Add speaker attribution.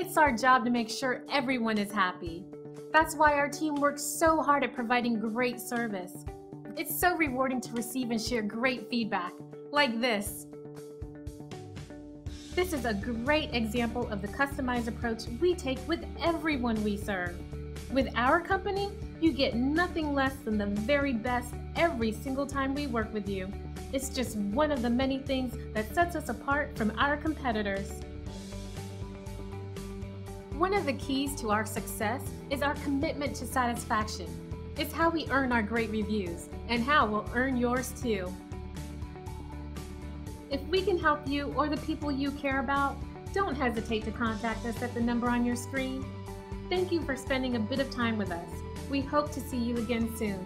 Speaker 1: It's our job to make sure everyone is happy. That's why our team works so hard at providing great service. It's so rewarding to receive and share great feedback, like this. This is a great example of the customized approach we take with everyone we serve. With our company, you get nothing less than the very best every single time we work with you. It's just one of the many things that sets us apart from our competitors. One of the keys to our success is our commitment to satisfaction. It's how we earn our great reviews and how we'll earn yours too. If we can help you or the people you care about, don't hesitate to contact us at the number on your screen. Thank you for spending a bit of time with us. We hope to see you again soon.